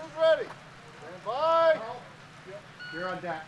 Who's ready. Stand by. You're on deck.